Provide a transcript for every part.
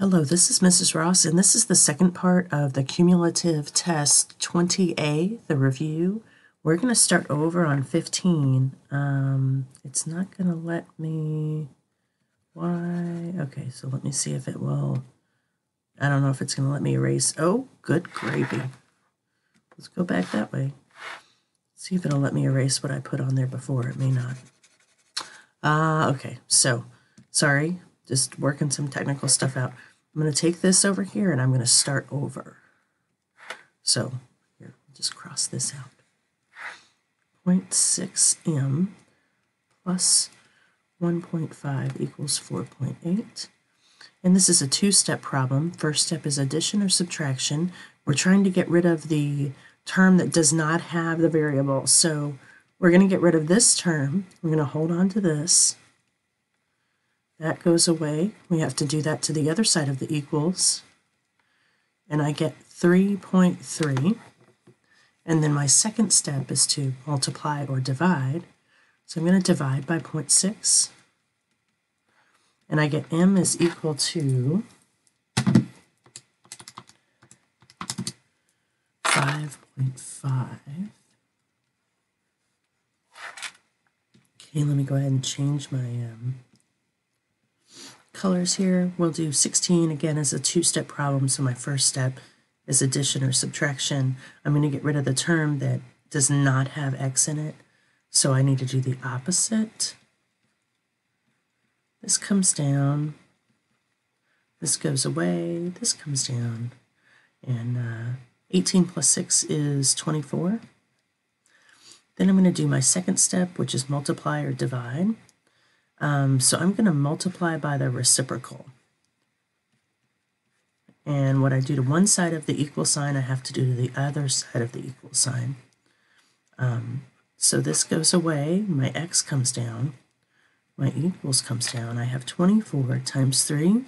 Hello, this is Mrs. Ross, and this is the second part of the cumulative test 20A, the review. We're going to start over on 15. Um, it's not going to let me... Why? Okay, so let me see if it will... I don't know if it's going to let me erase... Oh, good gravy. Let's go back that way. See if it'll let me erase what I put on there before. It may not. Uh, okay, so, sorry, just working some technical stuff out. I'm going to take this over here and I'm going to start over. So here, just cross this out. 0.6m plus 1.5 equals 4.8. And this is a two-step problem. First step is addition or subtraction. We're trying to get rid of the term that does not have the variable. So we're going to get rid of this term. We're going to hold on to this. That goes away. We have to do that to the other side of the equals. And I get 3.3. And then my second step is to multiply or divide. So I'm going to divide by 0.6. And I get m is equal to 5.5. Okay, let me go ahead and change my um, colors here. We'll do 16 again as a two-step problem. So my first step is addition or subtraction. I'm going to get rid of the term that does not have x in it. So I need to do the opposite. This comes down. This goes away. This comes down. And uh, 18 plus 6 is 24. Then I'm going to do my second step, which is multiply or divide. Um, so I'm going to multiply by the reciprocal. And what I do to one side of the equal sign, I have to do to the other side of the equal sign. Um, so this goes away, my x comes down, my equals comes down. I have 24 times 3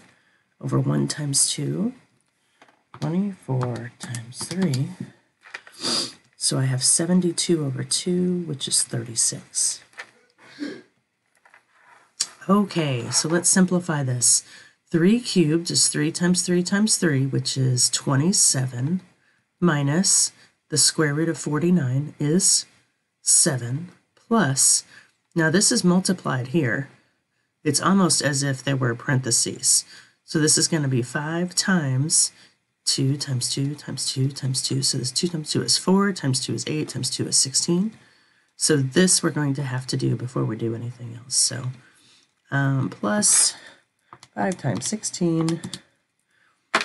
over 1 times 2. 24 times 3. So I have 72 over 2, which is 36. Okay, so let's simplify this. 3 cubed is 3 times 3 times 3, which is 27, minus the square root of 49 is 7, plus, now this is multiplied here. It's almost as if there were parentheses. So this is going to be 5 times 2 times 2 times 2 times 2. So this 2 times 2 is 4, times 2 is 8, times 2 is 16. So this we're going to have to do before we do anything else. So um, plus 5 times 16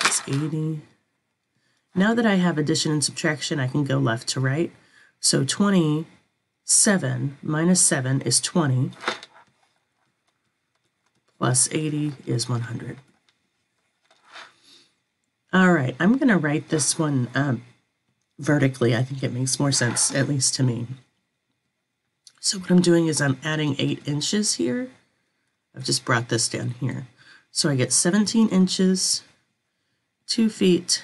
is 80. Now that I have addition and subtraction, I can go left to right. So 27 minus 7 is 20, plus 80 is 100. All right, I'm going to write this one um, vertically. I think it makes more sense, at least to me. So what I'm doing is I'm adding 8 inches here I've just brought this down here. So I get 17 inches, 2 feet,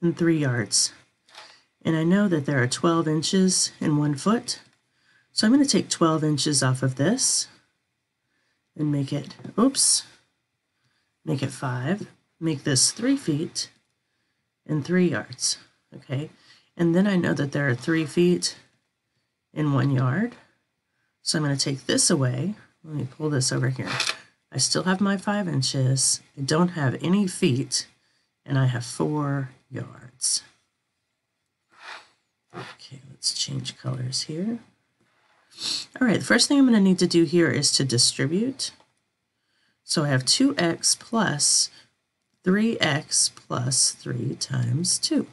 and 3 yards. And I know that there are 12 inches in 1 foot. So I'm going to take 12 inches off of this and make it, oops, make it 5. Make this 3 feet and 3 yards, okay? And then I know that there are 3 feet in 1 yard. So I'm going to take this away let me pull this over here. I still have my five inches. I don't have any feet, and I have four yards. Okay, let's change colors here. All right, the first thing I'm going to need to do here is to distribute. So I have 2x plus 3x plus 3 times 2.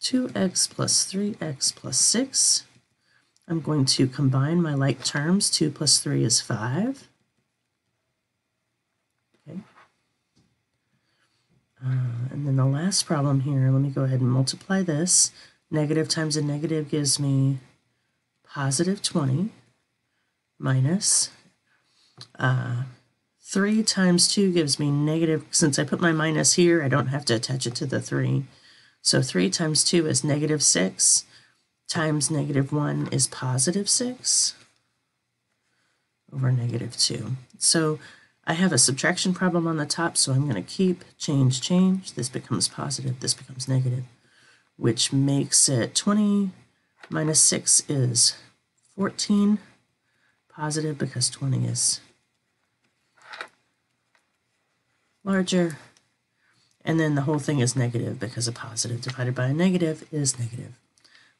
2x plus 3x plus 6 I'm going to combine my like terms. 2 plus 3 is 5. Okay. Uh, and then the last problem here, let me go ahead and multiply this. Negative times a negative gives me positive 20 minus uh, 3 times 2 gives me negative, since I put my minus here, I don't have to attach it to the 3. So 3 times 2 is negative 6 times negative 1 is positive 6 over negative 2. So I have a subtraction problem on the top, so I'm going to keep, change, change. This becomes positive, this becomes negative, which makes it 20 minus 6 is 14, positive because 20 is larger. And then the whole thing is negative because a positive divided by a negative is negative.